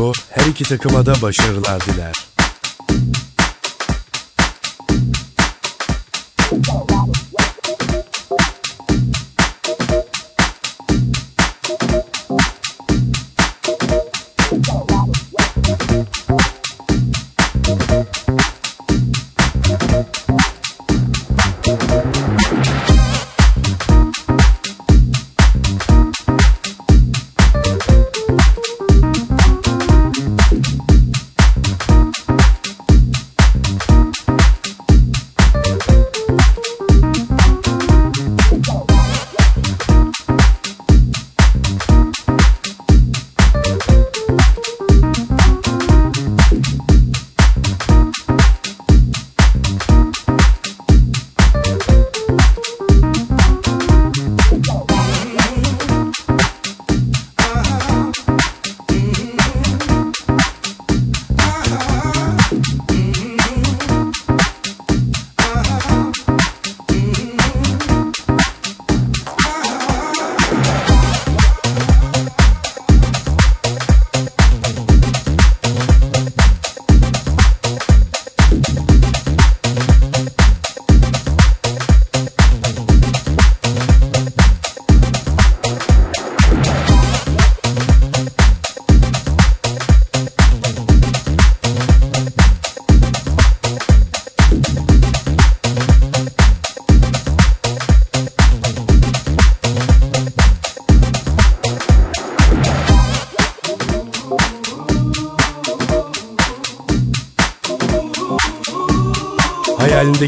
Jogo her iki takıma da başarılar diler.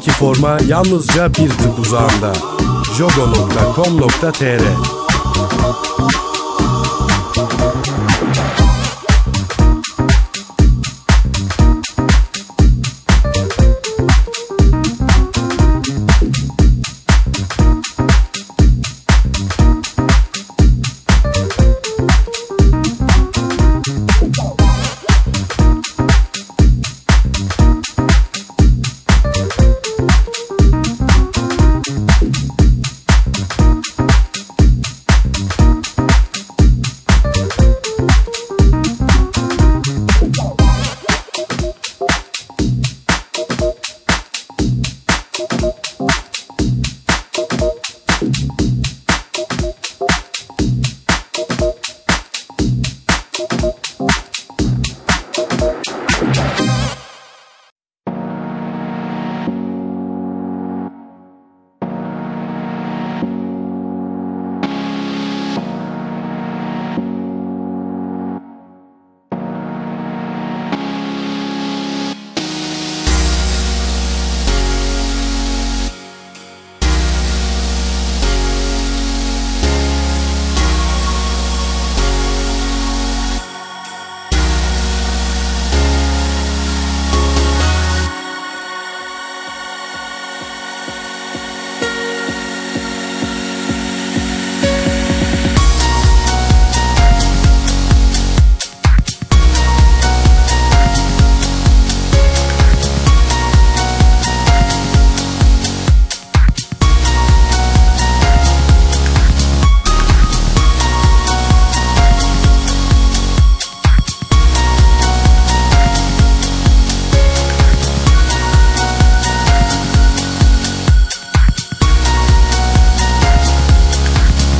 Hayalindeki forma yalnızca bir tık uzağında. jogo.com.tr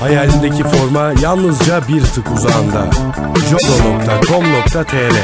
Hayalindeki forma yalnızca bir tık uzağında. jodo.com.tr